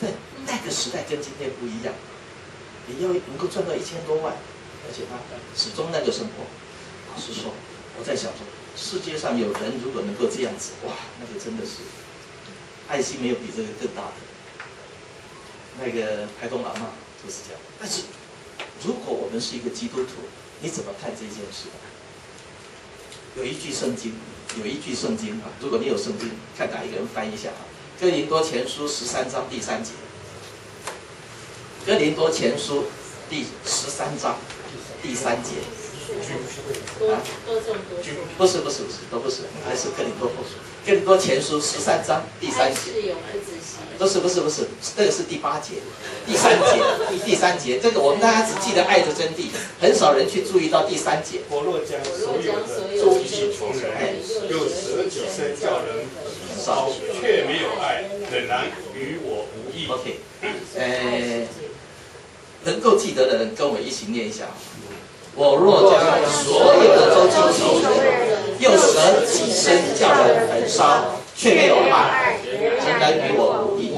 但那个时代跟今天不一样，你要能够赚到一千多万，而且他始终那个生活。老实说，我在想说，世界上有人如果能够这样子，哇，那个真的是爱心没有比这个更大的。那个台东阿妈就是这样。但是如果我们是一个基督徒，你怎么看这件事？有一句圣经，有一句圣经啊，如果你有圣经，看哪一个人翻一下啊，《哥林多前书》十三章第三节，《哥林多前书》第十三章第三节。啊，不是不是不是都不是，还是哥林多后书，哥林多前书十三章第三节。不是不是不是，这个是第八节，第三节，第三节，这个我们大家只记得爱的真谛，很少人去注意到第三节。我若将所有的周济穷人，又舍己身叫人少，却没有爱，仍然与我无异。OK，呃，能够记得的人跟我一起念一下。我若将所有的周济穷人，又舍己身叫人焚烧，却没有爱，仍然与我无异。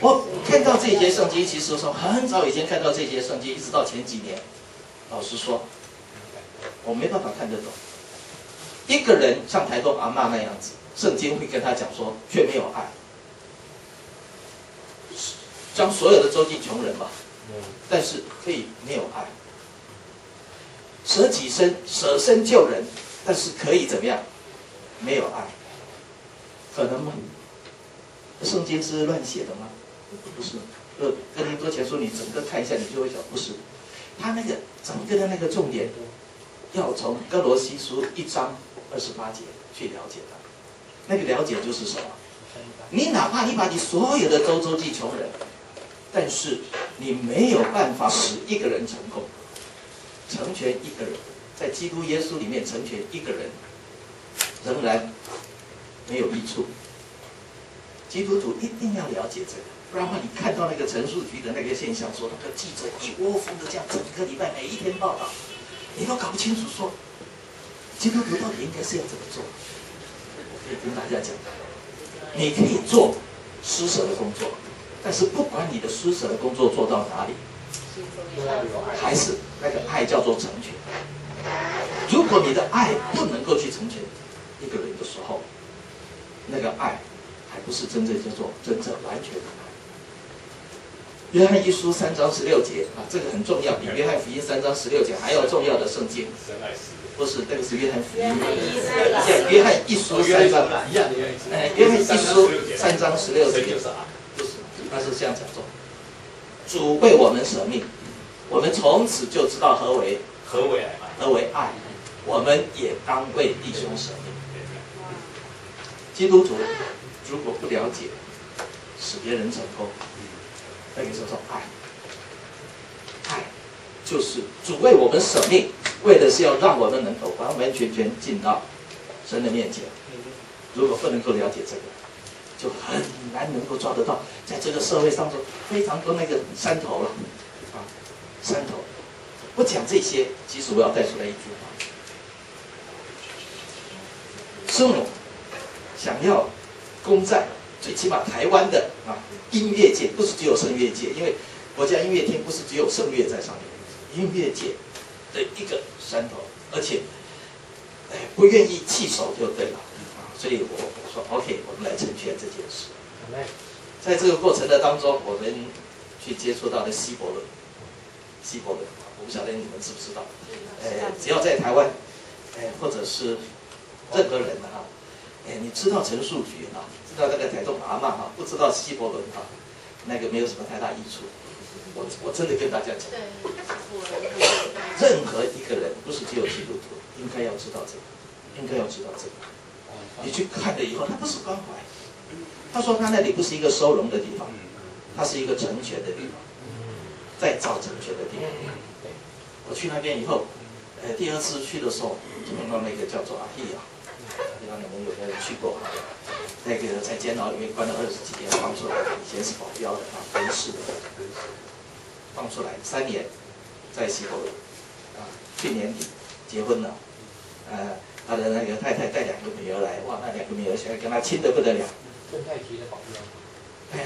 我看到这些圣经，其实说很早以前看到这些圣经，一直到前几年，老实说，我没办法看得懂。一个人像台东阿妈那样子，圣经会跟他讲说，却没有爱，将所有的周济穷人吧，但是可以没有爱。舍己身，舍身救人，但是可以怎么样？没有爱，可能吗？圣经是乱写的吗？不是。呃，跟林多前说，你整个看一下，你就会想，不是。他那个整个的那个重点，要从哥罗西书一章二十八节去了解它。那个了解就是什么？你哪怕你把你所有的周周济穷人，但是你没有办法使一个人成功。成全一个人，在基督耶稣里面成全一个人，仍然没有益处。基督徒一定要了解这个，不然的话，你看到那个陈述局的那个现象，说那个记者一窝蜂的这样整个礼拜每一天报道，你都搞不清楚说，基督徒到底应该是要怎么做？我可以跟大家讲，你可以做施舍的工作，但是不管你的施舍的工作做到哪里。还是那个爱叫做成全。如果你的爱不能够去成全一个人的时候，那个爱还不是真正叫做真正完全的爱。约翰一书三章十六节啊，这个很重要，比约翰福音三章十六节还要重要的圣经。不是，那个是约翰福音。约翰一书三章一样的，哎，约翰一书三章十六节，不是，他是这样讲做。主为我们舍命，我们从此就知道何为何为爱，何为爱。我们也当为弟兄舍命。基督徒如果不了解使别人成功，那个叫做爱。爱就是主为我们舍命，为的是要让我们能够完完全全进到神的面前。如果不能够了解这个，就很难能够抓得到，在这个社会上中非常多那个山头了，啊，山头。不讲这些，其实我要带出来一句话：，孙龙想要攻占，最起码台湾的啊音乐界，不是只有声乐界，因为国家音乐厅不是只有声乐在上面，音乐界的一个山头，而且，哎，不愿意弃守就对了啊。所以我我说 OK，我们来成全这件事。在这个过程的当中，我们去接触到的希伯伦，希伯伦，我不晓得你们知不知道？哎，只要在台湾，哎，或者是任何人啊，哎，你知道陈述局啊，知道那个台东阿妈啊，不知道西伯伦啊，那个没有什么太大益处。我我真的跟大家讲，任何一个人，不是只有基督徒，应该要知道这个，应该要知道这个。你去看了以后，他不是关怀。他说他那里不是一个收容的地方，他是一个成全的地方，再造成全的地方。我去那边以后，呃，第二次去的时候，就碰到那个叫做阿弟啊，不知道你们有没有去过？那个在监牢里面关了二十几年，放出来，以前是保镖的啊，人事的，放出来三年，在西口啊，去年底结婚了，呃。他的那个太太带两个女儿来，哇，那两个女儿现在跟他亲的不得了。正太级的保镖。哎，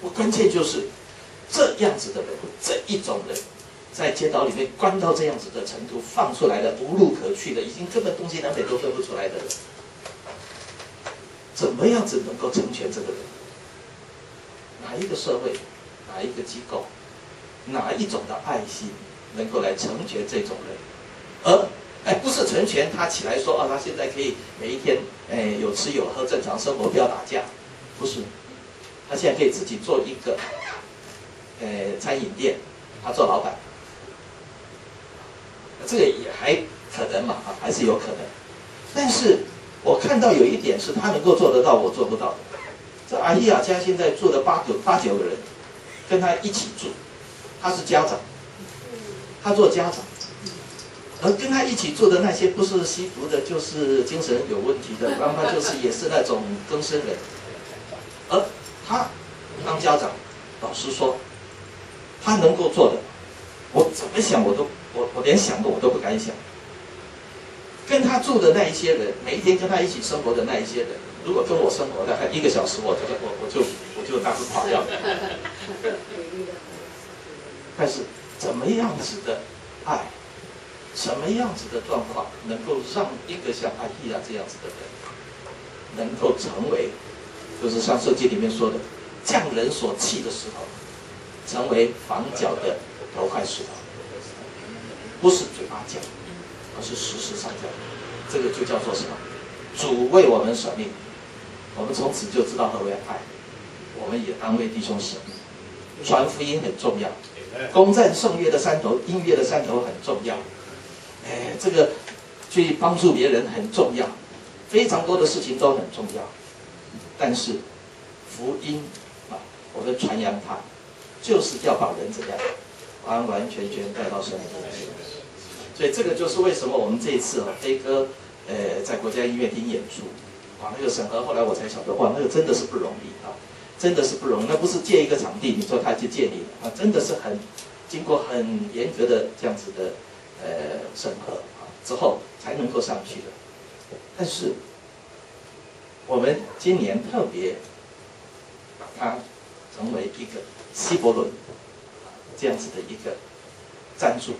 我关键就是这样子的人，这一种人，在街道里面关到这样子的程度，放出来了，无路可去的，已经根本东西南北都分不出来的人，怎么样子能够成全这个人？哪一个社会，哪一个机构，哪一种的爱心，能够来成全这种人？而哎，不是成全他起来说啊，他现在可以每一天哎有吃有喝，正常生活，不要打架，不是。他现在可以自己做一个，呃，餐饮店，他做老板，这个也还可能嘛，还是有可能。但是看到有一点是他能够做得到，我做不到的。这阿依亚家现在住了八九八九个人，跟他一起住，他是家长，他做家长，而跟他一起住的那些不是吸毒的，就是精神有问题的，然后他就是也是那种更生人，而。他当家长，老实说，他能够做的，我怎么想我都我我连想的我都不敢想。跟他住的那一些人，每一天跟他一起生活的那一些人，如果跟我生活的还一个小时，我就我我就我就大致垮掉了。但是怎么样子的爱，什么样子的状况，能够让一个像阿义啊这样子的人，能够成为？就是像圣经里面说的，匠人所弃的石头，成为房角的头块石头，不是嘴巴讲，而是实时上讲，这个就叫做什么？主为我们舍命，我们从此就知道何为爱，我们也安慰弟兄舍命。传福音很重要，攻占圣乐的山头，音乐的山头很重要。哎，这个去帮助别人很重要，非常多的事情都很重要。但是，福音啊，我们传扬它，就是要把人怎样完完全全带到神里去。所以这个就是为什么我们这一次啊，飞哥呃在国家音乐厅演出，哇，那个审核后来我才晓得，哇，那个真的是不容易啊，真的是不容易。那不是借一个场地，你说他就借你啊，真的是很经过很严格的这样子的呃审核啊之后才能够上去的。但是。我们今年特别把它成为一个希伯伦这样子的一个赞助。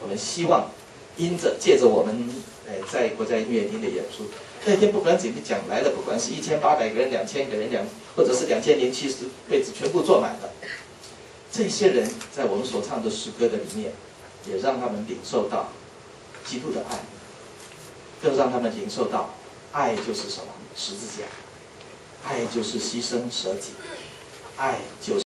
我们希望因着借着我们呃在国家音乐厅的演出，那天不管怎么讲来了，不管是一千八百个人、两千个人、两或者是两千零七十位置全部坐满了，这些人在我们所唱的诗歌的里面，也让他们领受到基督的爱，更让他们领受到爱就是什么。十字架，爱就是牺牲舍己，爱就是。